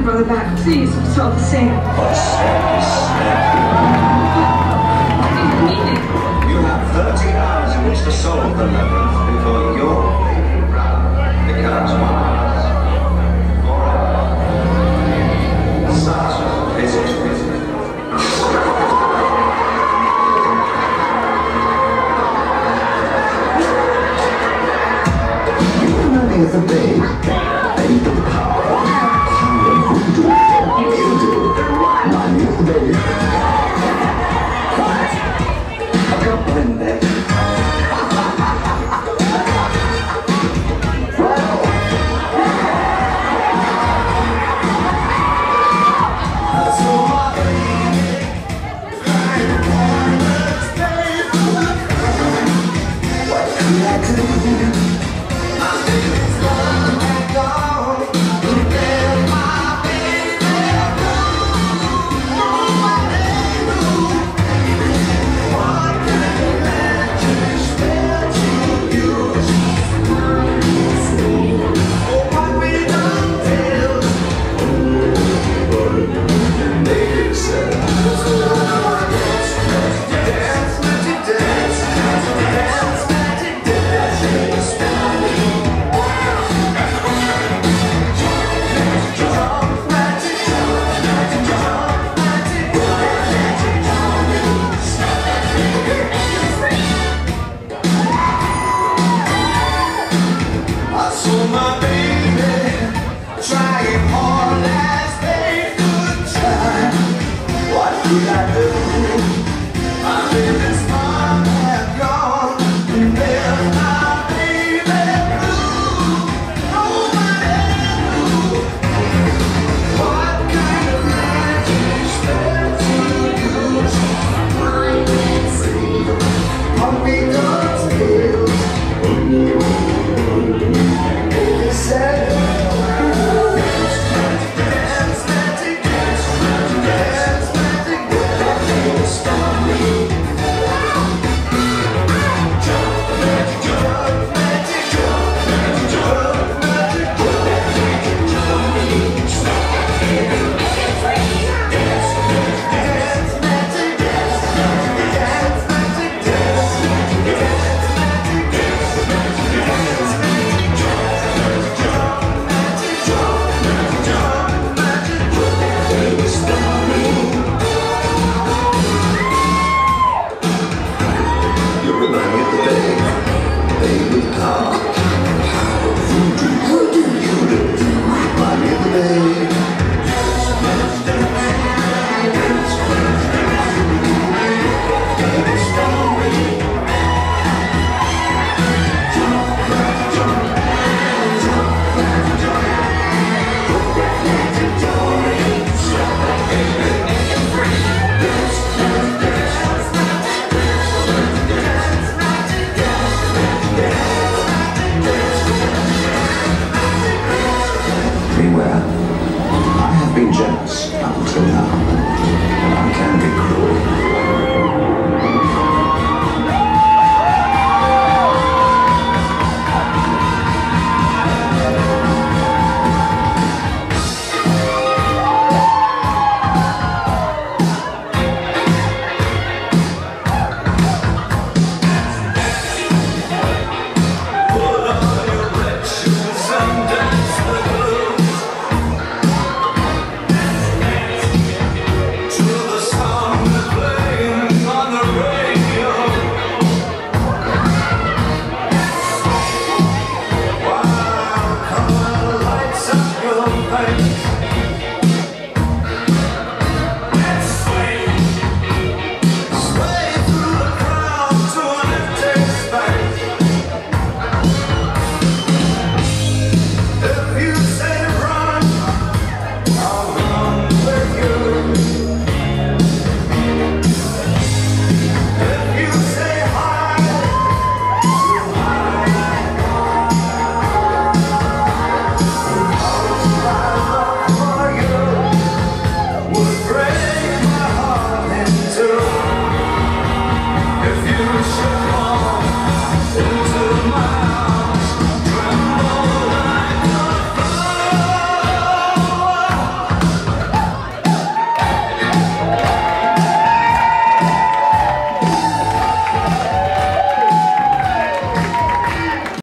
your brother back, please. It's all the same. But I mean it. You have 30 hours in which to solve the labyrinth before your baby brother becomes one of us. Forever. Such is it. The